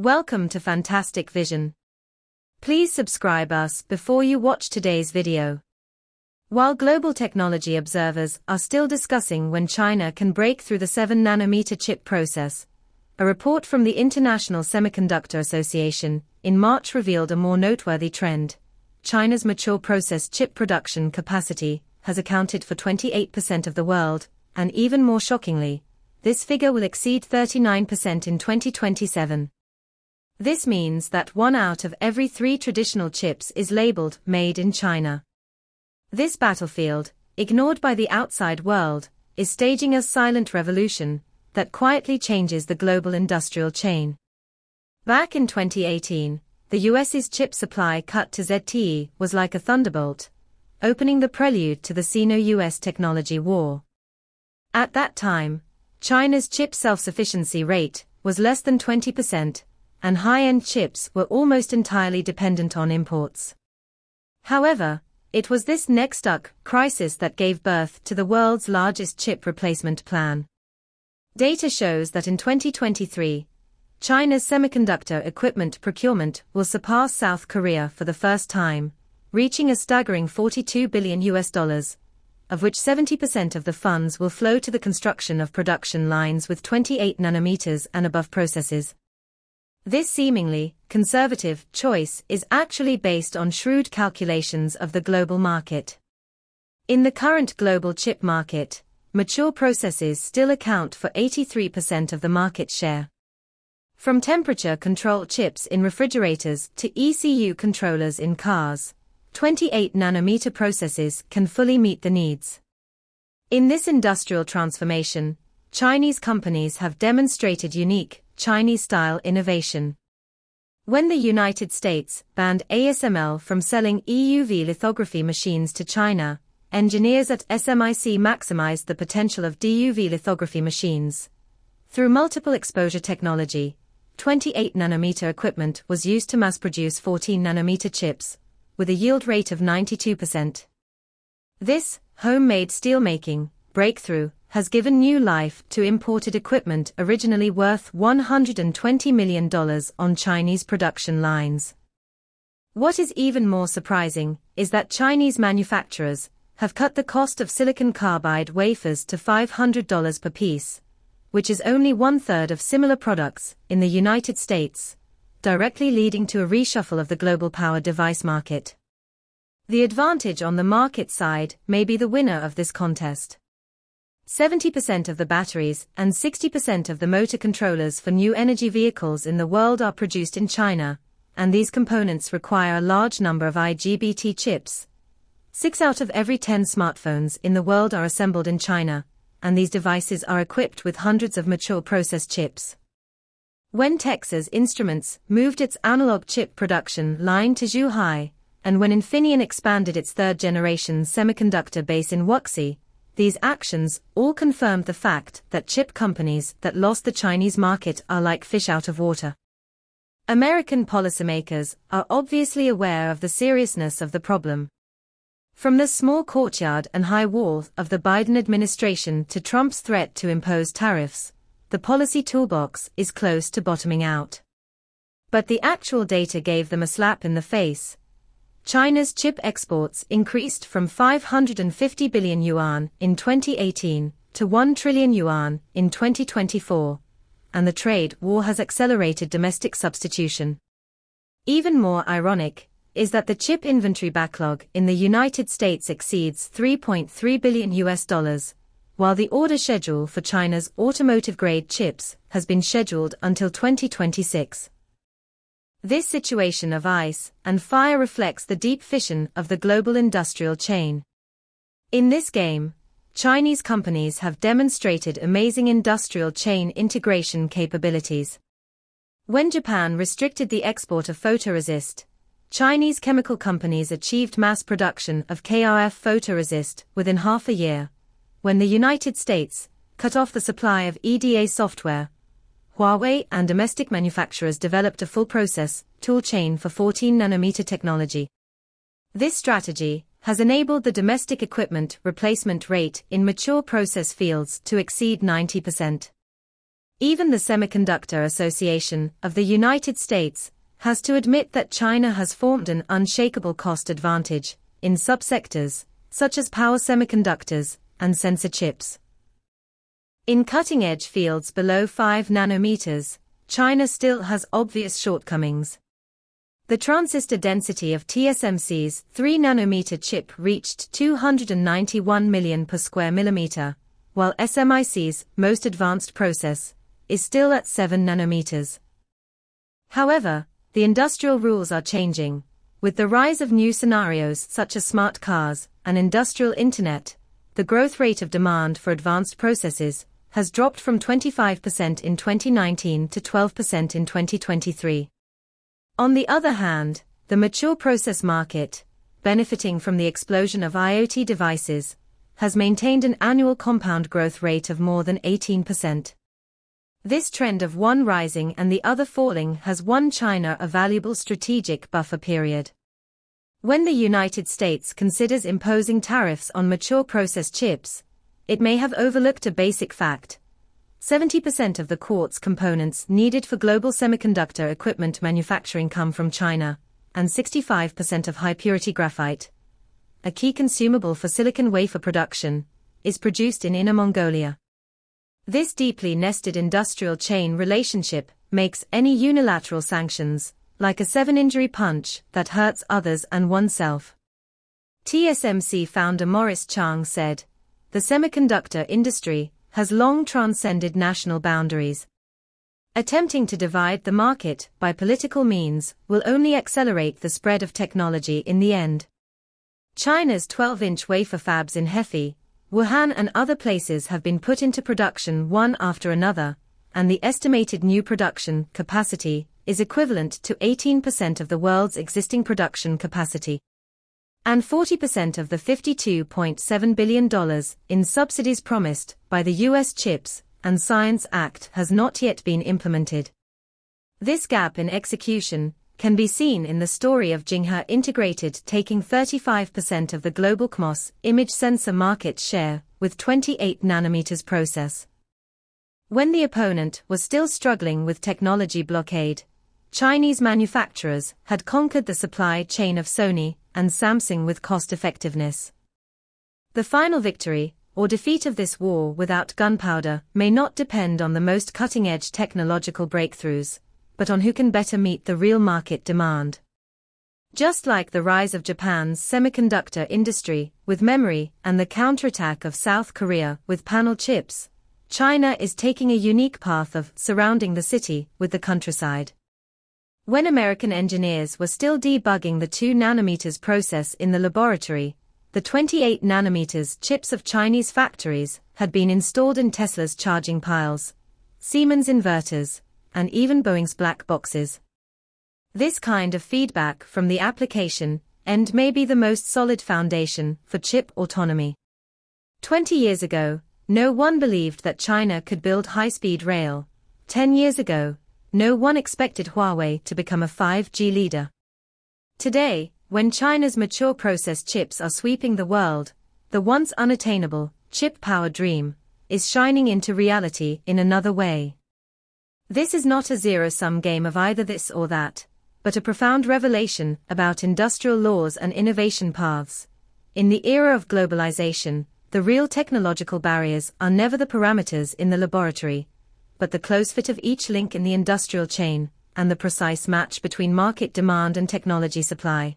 Welcome to Fantastic Vision. Please subscribe us before you watch today's video. While global technology observers are still discussing when China can break through the 7 nanometer chip process, a report from the International Semiconductor Association in March revealed a more noteworthy trend. China's mature process chip production capacity has accounted for 28% of the world, and even more shockingly, this figure will exceed 39% in 2027. This means that one out of every three traditional chips is labeled made in China. This battlefield, ignored by the outside world, is staging a silent revolution that quietly changes the global industrial chain. Back in 2018, the US's chip supply cut to ZTE was like a thunderbolt, opening the prelude to the Sino-US technology war. At that time, China's chip self-sufficiency rate was less than 20%, and high-end chips were almost entirely dependent on imports. However, it was this next duck crisis that gave birth to the world's largest chip replacement plan. Data shows that in 2023, China's semiconductor equipment procurement will surpass South Korea for the first time, reaching a staggering 42 billion US dollars, of which 70% of the funds will flow to the construction of production lines with 28 nanometers and above processes. This seemingly conservative choice is actually based on shrewd calculations of the global market. In the current global chip market, mature processes still account for 83% of the market share. From temperature control chips in refrigerators to ECU controllers in cars, 28 nanometer processes can fully meet the needs. In this industrial transformation, Chinese companies have demonstrated unique, Chinese style innovation. When the United States banned ASML from selling EUV lithography machines to China, engineers at SMIC maximized the potential of DUV lithography machines. Through multiple exposure technology, 28 nanometer equipment was used to mass produce 14 nanometer chips, with a yield rate of 92%. This homemade steelmaking breakthrough has given new life to imported equipment originally worth $120 million on Chinese production lines. What is even more surprising is that Chinese manufacturers have cut the cost of silicon carbide wafers to $500 per piece, which is only one third of similar products in the United States, directly leading to a reshuffle of the global power device market. The advantage on the market side may be the winner of this contest. 70% of the batteries and 60% of the motor controllers for new energy vehicles in the world are produced in China, and these components require a large number of IGBT chips. Six out of every 10 smartphones in the world are assembled in China, and these devices are equipped with hundreds of mature process chips. When Texas Instruments moved its analog chip production line to Zhuhai, and when Infineon expanded its third generation semiconductor base in Wuxi, these actions all confirmed the fact that chip companies that lost the Chinese market are like fish out of water. American policymakers are obviously aware of the seriousness of the problem. From the small courtyard and high wall of the Biden administration to Trump's threat to impose tariffs, the policy toolbox is close to bottoming out. But the actual data gave them a slap in the face, China's chip exports increased from 550 billion yuan in 2018 to 1 trillion yuan in 2024, and the trade war has accelerated domestic substitution. Even more ironic is that the chip inventory backlog in the United States exceeds 3.3 billion US dollars, while the order schedule for China's automotive grade chips has been scheduled until 2026. This situation of ice and fire reflects the deep fission of the global industrial chain. In this game, Chinese companies have demonstrated amazing industrial chain integration capabilities. When Japan restricted the export of photoresist, Chinese chemical companies achieved mass production of KRF photoresist within half a year. When the United States cut off the supply of EDA software, Huawei and domestic manufacturers developed a full process tool chain for 14 nanometer technology. This strategy has enabled the domestic equipment replacement rate in mature process fields to exceed 90%. Even the Semiconductor Association of the United States has to admit that China has formed an unshakable cost advantage in subsectors such as power semiconductors and sensor chips. In cutting edge fields below 5 nanometers, China still has obvious shortcomings. The transistor density of TSMC's 3 nanometer chip reached 291 million per square millimeter, while SMIC's most advanced process is still at 7 nanometers. However, the industrial rules are changing. With the rise of new scenarios such as smart cars and industrial internet, the growth rate of demand for advanced processes has dropped from 25% in 2019 to 12% in 2023. On the other hand, the mature process market, benefiting from the explosion of IoT devices, has maintained an annual compound growth rate of more than 18%. This trend of one rising and the other falling has won China a valuable strategic buffer period. When the United States considers imposing tariffs on mature process chips, it may have overlooked a basic fact. 70% of the quartz components needed for global semiconductor equipment manufacturing come from China, and 65% of high purity graphite, a key consumable for silicon wafer production, is produced in Inner Mongolia. This deeply nested industrial chain relationship makes any unilateral sanctions like a seven injury punch that hurts others and oneself. TSMC founder Morris Chang said, The semiconductor industry has long transcended national boundaries. Attempting to divide the market by political means will only accelerate the spread of technology in the end. China's 12 inch wafer fabs in Hefei Wuhan and other places have been put into production one after another, and the estimated new production capacity is equivalent to 18% of the world's existing production capacity. And 40% of the $52.7 billion in subsidies promised by the U.S. CHIPS and Science Act has not yet been implemented. This gap in execution can be seen in the story of Jinghe Integrated taking 35% of the global CMOS image sensor market share with 28 nanometers process. When the opponent was still struggling with technology blockade, Chinese manufacturers had conquered the supply chain of Sony and Samsung with cost effectiveness. The final victory, or defeat of this war without gunpowder, may not depend on the most cutting edge technological breakthroughs, but on who can better meet the real market demand. Just like the rise of Japan's semiconductor industry with memory and the counterattack of South Korea with panel chips, China is taking a unique path of surrounding the city with the countryside. When American engineers were still debugging the 2 nanometers process in the laboratory, the 28 nanometers chips of Chinese factories had been installed in Tesla's charging piles, Siemens inverters, and even Boeing's black boxes. This kind of feedback from the application end may be the most solid foundation for chip autonomy. 20 years ago, no one believed that China could build high-speed rail. 10 years ago, no one expected Huawei to become a 5G leader. Today, when China's mature process chips are sweeping the world, the once unattainable chip power dream is shining into reality in another way. This is not a zero-sum game of either this or that, but a profound revelation about industrial laws and innovation paths. In the era of globalization, the real technological barriers are never the parameters in the laboratory, but the close fit of each link in the industrial chain, and the precise match between market demand and technology supply.